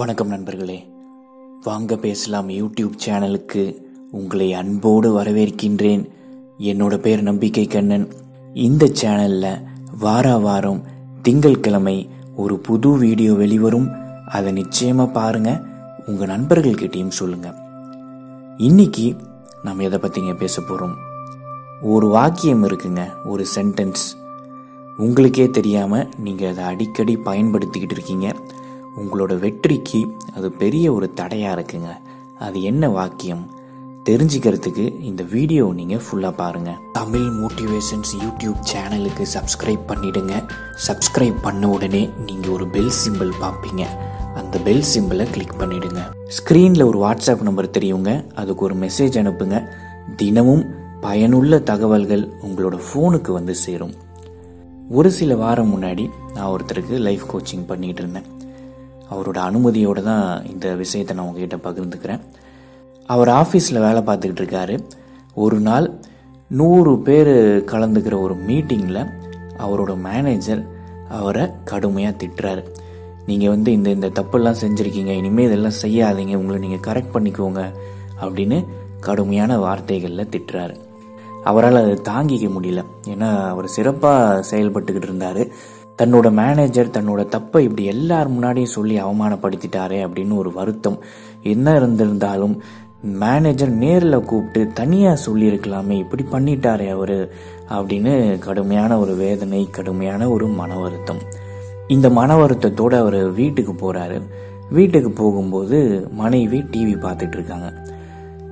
வணக்கம் நண்பர்களே. வாங்க பேசலாம் யூடியூப் சேனலுக்கு. உங்களை அன்போடு வரவேற்கின்றேன். என்னோட பேர் நம்பிக்கை கண்ணன். இந்த சேனல்ல வார வாரம் திங்கட்கிழமை ஒரு புது வீடியோ வெளிவரும். அதை நிச்சயமா பாருங்க. உங்க நண்பர்கள்கிட்டயும் சொல்லுங்க. இன்னைக்கு நம்ம எதை பத்திங்க பேச போறோம்? ஒரு வாக்கியம் இருக்குங்க ஒரு சென்டென்ஸ் உங்களுக்கே தெரியாம நீங்க அதை அடிக்கடி பயன்படுத்திக்கிட்டு இருக்கீங்க. உங்களோட வெற்றிக்கு அது பெரிய ஒரு தடையாக இருக்குங்க. அது என்ன வாக்கியம்? தெரிஞ்சுக்கிறதுக்கு இந்த வீடியோ நீங்கள் ஃபுல்லாக பாருங்கள் தமிழ் மோட்டிவேஷன்ஸ் யூடியூப் சேனலுக்கு சப்ஸ்கிரைப் பண்ணிவிடுங்க சப்ஸ்கிரைப் பண்ண உடனே நீங்கள் ஒரு பெல் சிம்பிள் பார்ப்பீங்க. அந்த பெல் சிம்பிளை கிளிக் பண்ணிவிடுங்க ஸ்க்ரீனில் ஒரு வாட்ஸ்அப் நம்பர் தெரியுங்க. அதுக்கு ஒரு மெசேஜ் அனுப்புங்க. தினமும் பயனுள்ள தகவல்கள் உங்களோட ஃபோனுக்கு வந்து சேரும். ஒரு சில வாரம் முன்னாடி நான் ஒருத்தருக்கு லைஃப் கோச்சிங் பண்ணிகிட்டு இருந்தேன். அவரோட அனுமதியோடு தான் இந்த விஷயத்தை நான் உங்ககிட்ட பகிர்ந்துக்கிறேன். அவர் ஆஃபீஸில் வேலை பார்த்துக்கிட்டு இருக்காரு. ஒரு நாள் நூறு பேர் கலந்துக்கிற ஒரு மீட்டிங்கில் அவரோட மேனேஜர் அவரை கடுமையாக திட்டுறாரு. நீங்கள் வந்து இந்த இந்த தப்பெல்லாம் செஞ்சுருக்கீங்க இனிமேல் இதெல்லாம் செய்யாதீங்க உங்களை நீங்கள் கரெக்ட் பண்ணிக்கோங்க அப்படின்னு கடுமையான வார்த்தைகளில் திட்டுறாரு. அவரால் அதை தாங்கிக்க முடியல. ஏன்னா அவர் சிறப்பாக செயல்பட்டுக்கிட்டு இருந்தார். தன்னோட மேனேஜர் தன்னோட தப்பை இப்படி எல்லார் முன்னாடியும் சொல்லி அவமானப்படுத்திட்டாரே அப்படின்னு ஒரு வருத்தம். என்ன இருந்திருந்தாலும் மேனேஜர் நேரில் கூப்பிட்டு தனியாக சொல்லியிருக்கலாமே இப்படி பண்ணிட்டாரே அவர் அப்படின்னு கடுமையான ஒரு வேதனை கடுமையான ஒரு மன வருத்தம். இந்த மன வருத்தத்தோடு அவர் வீட்டுக்கு போகிறாரு வீட்டுக்கு போகும்போது மனைவி டிவி பார்த்துட்டு இருக்காங்க.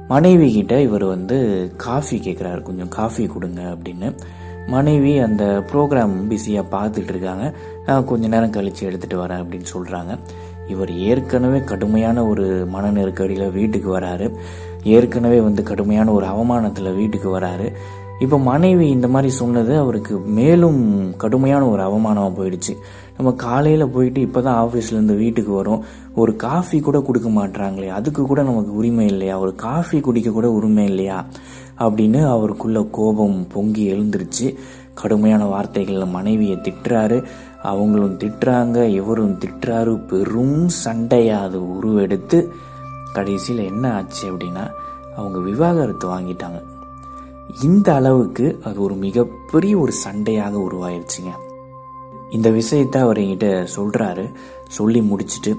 மனைவி கிட்ட இவர் வந்து காஃபி கேட்குறாரு கொஞ்சம் காஃபி கொடுங்க அப்படின்னு. மனைவி அந்த ப்ரோக்ராம் பிஸியாக பார்த்துட்டு இருக்காங்க "நான் கொஞ்ச நேரம் கழித்து எடுத்துகிட்டு வரேன் அப்படின்னு சொல்கிறாங்க இவர் ஏற்கனவே கடுமையான ஒரு மன நெருக்கடியில் வீட்டுக்கு வராரு. ஏற்கனவே வந்து கடுமையான ஒரு அவமானத்தில் வீட்டுக்கு வராரு. இப்போ மனைவி இந்த மாதிரி சொன்னது அவருக்கு மேலும் கடுமையான ஒரு அவமானமாக போயிடுச்சு. நம்ம காலையில் போயிட்டு இப்போ தான் ஆஃபீஸ்லேருந்து வீட்டுக்கு வரோம். ஒரு காஃபி கூட கொடுக்க மாட்டுறாங்களே அதுக்கு கூட நமக்கு உரிமை இல்லையா? ஒரு காஃபி குடிக்க கூட உரிமை இல்லையா? அப்படின்னு அவருக்குள்ள கோபம் பொங்கி எழுந்துருச்சு. கடுமையான வார்த்தைகளில் மனைவியை திட்டுறாரு. அவங்களும் திட்டுறாங்க இவரும் திட்டுறாரு. பெரும் சண்டையாக அது உருவெடுத்து கடைசியில் என்ன ஆச்சு அப்படின்னா அவங்க விவாகரத்து வாங்கிட்டாங்க. இந்த அளவுக்கு அது ஒரு மிகப்பெரிய ஒரு சண்டையாக உருவாயிருச்சுங்க. இந்த விஷயத்த அவர் என்கிட்ட சொல்கிறாரு சொல்லி முடிச்சுட்டு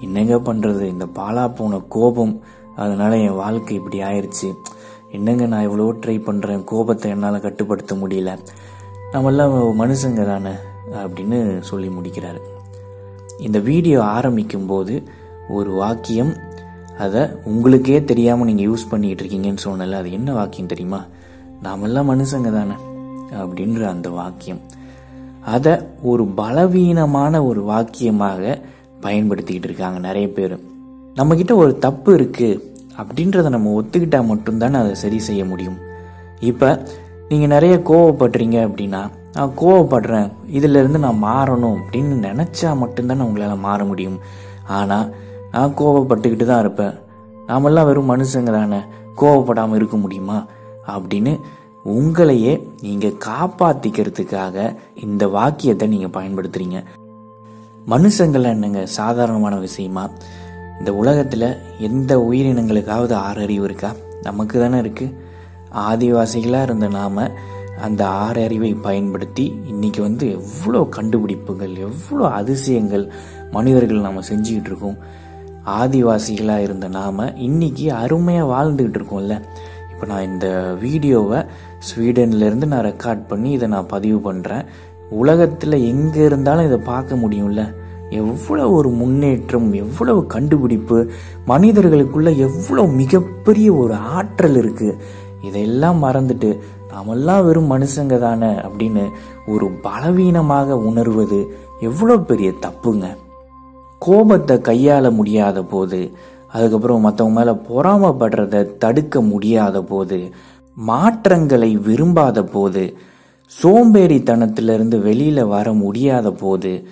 என்னங்க பண்ணுறது இந்த பாலா போன கோபம். அதனால் என் வாழ்க்கை இப்படி ஆயிடுச்சு என்னங்க நான் இவ்வளோ ட்ரை பண்ணுறேன் கோபத்தை என்னால் கட்டுப்படுத்த முடியல. நம்மெல்லாம் மனுஷங்க தானே அப்படின்னு சொல்லி முடிக்கிறாரு. இந்த வீடியோ ஆரம்பிக்கும் போது ஒரு வாக்கியம் அதை உங்களுக்கே தெரியாமல் நீங்கள் யூஸ் பண்ணிக்கிட்டு இருக்கீங்கன்னு சொன்னல அது என்ன வாக்கியம் தெரியுமா? நாமெல்லாம் மனுஷங்க தானே அப்படின்ற அந்த வாக்கியம். அதை ஒரு பலவீனமான ஒரு வாக்கியமாக பயன்படுத்திக்கிட்டு இருக்காங்க நிறைய பேர். நம்மக்கிட்ட ஒரு தப்பு இருக்குது அப்படின்றத நம்ம ஒத்துக்கிட்டால் மட்டும்தானே அதை சரி செய்ய முடியும். இப்போ நீங்கள் நிறைய கோவப்படுறீங்க அப்படின்னா நான் கோவப்படுறேன் இதிலிருந்து நான் மாறணும் அப்படின்னு நினச்சா மட்டும்தானே உங்களால் மாற முடியும். ஆனால் நான் கோவப்பட்டுக்கிட்டு தான் இருப்பேன். நாமெல்லாம் வெறும் மனுஷங்க தானே. கோவப்படாமல் இருக்க முடியுமா? அப்படின்னு உங்களையே நீங்கள் காப்பாற்றிக்கிறதுக்காக இந்த வாக்கியத்தை நீங்கள் பயன்படுத்துறீங்க. மனுஷங்கள் என்னங்க சாதாரணமான விஷயமா? இந்த உலகத்தில் எந்த உயிரினங்களுக்காவது ஆறறிவு இருக்கா? நமக்கு தானே இருக்குது ஆதிவாசிகளாக இருந்த நாம் அந்த ஆறறிவை பயன்படுத்தி இன்றைக்கி வந்து எவ்வளோ கண்டுபிடிப்புகள் எவ்வளோ அதிசயங்கள் மனிதர்கள் நாம் செஞ்சுக்கிட்டு இருக்கோம். ஆதிவாசிகளாக இருந்த நாம் இன்னைக்கு அருமையாக வாழ்ந்துக்கிட்டு இருக்கோம்ல. இப்போ நான் இந்த வீடியோவை ஸ்வீடன்லேருந்து நான் ரெக்கார்ட் பண்ணி இதை நான் பதிவு பண்ணுறேன் உலகத்தில் எங்கே இருந்தாலும் இதை பார்க்க முடியும்ல. எவ்வளோ ஒரு முன்னேற்றம் எவ்வளவு கண்டுபிடிப்பு மனிதர்களுக்குள்ள எவ்வளோ மிகப்பெரிய ஒரு ஆற்றல் இருக்குது இதையெல்லாம் மறந்துட்டு நாமெல்லாம் வெறும் மனுஷங்க தானே அப்படின்னு ஒரு பலவீனமாக உணர்வது எவ்வளோ பெரிய தப்புங்க. கோபத்தை கையாள முடியாத போது அதுக்கப்புறம் மற்றவங்க மேலே பொறாமப்படுறத தடுக்க முடியாத போது மாற்றங்களை விரும்பாத போது சோம்பேறித்தனத்திலிருந்து வெளியில் வர முடியாத போது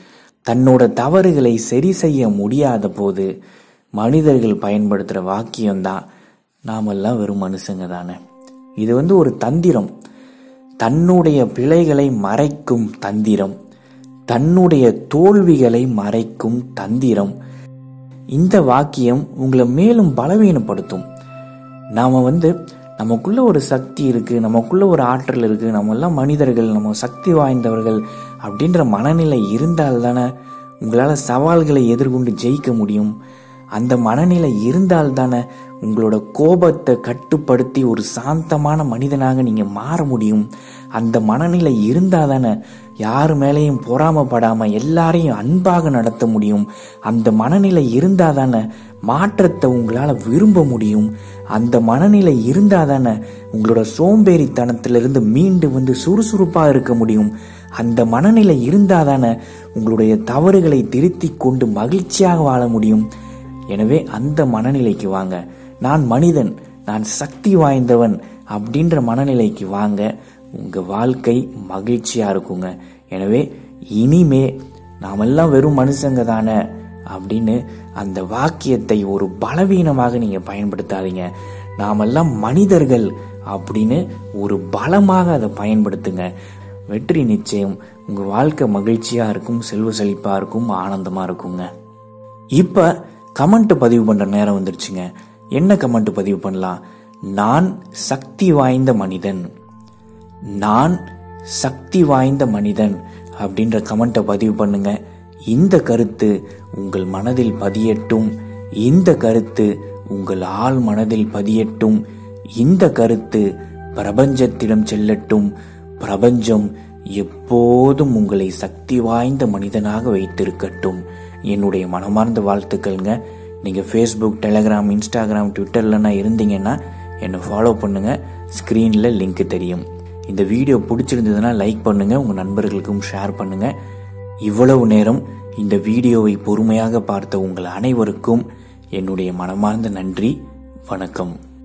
தன்னோட தவறுகளை சரி செய்ய முடியாத போது மனிதர்கள் பயன்படுத்துகிற வாக்கியம்தான் நாமெல்லாம் வெறும் மனுஷங்க தானே. இது வந்து ஒரு தந்திரம். தன்னுடைய பிழைகளை மறைக்கும் தந்திரம். தன்னுடைய தோல்விகளை மறைக்கும் தந்திரம். இந்த வாக்கியம் உங்களை மேலும் பலவீனப்படுத்தும். நாம வந்து நமக்குள்ள ஒரு சக்தி இருக்கு நமக்குள்ள ஒரு ஆற்றல் இருக்கு நம்ம எல்லாம் மனிதர்கள் நம்ம சக்தி வாய்ந்தவர்கள் அப்படின்ற மனநிலை இருந்தால் தானே உங்களால் சவால்களை எதிர்கொண்டு ஜெயிக்க முடியும். அந்த மனநிலை இருந்தால் தானே உங்களோட கோபத்தை கட்டுப்படுத்தி ஒரு சாந்தமான மனிதனாக நீங்கள் மாற முடியும். அந்த மனநிலை இருந்தால் தானே யார் மேலேயும் பொறாமப்படாமல் எல்லாரையும் அன்பாக நடத்த முடியும். அந்த மனநிலை இருந்தால் தானே மாற்றத்தை உங்களால் விரும்ப முடியும். அந்த மனநிலை இருந்தால் தானே உங்களோட சோம்பேறித்தனத்திலிருந்து மீண்டு வந்து சுறுசுறுப்பாக இருக்க முடியும். அந்த மனநிலை இருந்தால் தானே உங்களுடைய தவறுகளை திருத்தி கொண்டு மகிழ்ச்சியாக வாழ முடியும். எனவே அந்த மனநிலைக்கு வாங்க. நான் மனிதன் நான் சக்தி வாய்ந்தவன் அப்படின்ற மனநிலைக்கு வாங்க உங்கள் வாழ்க்கை மகிழ்ச்சியாக இருக்குங்க. எனவே இனிமே நாமெல்லாம் வெறும் மனுஷங்க தானே அப்படின்னு அந்த வாக்கியத்தை ஒரு பலவீனமாக நீங்கள் பயன்படுத்தாதீங்க. நாமெல்லாம் மனிதர்கள் அப்படின்னு ஒரு பலமாக அதை பயன்படுத்துங்க. வெற்றி நிச்சயம் உங்கள் வாழ்க்கை மகிழ்ச்சியாக இருக்கும் செல்வ செழிப்பாக இருக்கும் ஆனந்தமாக இருக்குங்க. இப்போ கமெண்ட் பதிவு பண்ணுற நேரம் வந்துருச்சுங்க. என்ன கமெண்ட் பதிவு பண்ணலாம்? நான் சக்தி வாய்ந்த மனிதன். நான் சக்தி வாய்ந்த மனிதன் அப்படின்ற கமெண்ட்டை பதிவு பண்ணுங்க. இந்த கருத்து உங்கள் மனதில் பதியட்டும். இந்த கருத்து உங்கள் ஆள் மனதில் பதியட்டும். இந்த கருத்து பிரபஞ்சத்திடம் செல்லட்டும். பிரபஞ்சம் எப்போதும் உங்களை சக்தி வாய்ந்த மனிதனாக வைத்திருக்கட்டும். என்னுடைய மனமார்ந்த வாழ்த்துக்கள்ங்க. நீங்கள் ஃபேஸ்புக் டெலகிராம் இன்ஸ்டாகிராம் ட்விட்டர்லனா இருந்தீங்கன்னா என்னை ஃபாலோ பண்ணுங்கள் ஸ்க்ரீனில் லிங்க் தெரியும். இந்த வீடியோ பிடிச்சிருந்ததுன்னா லைக் பண்ணுங்கள் உங்கள் நண்பர்களுக்கும் ஷேர் பண்ணுங்கள் இவ்வளவு நேரம் இந்த வீடியோவை பொறுமையாக பார்த்த உங்கள் அனைவருக்கும் என்னுடைய மனமார்ந்த நன்றி. வணக்கம்.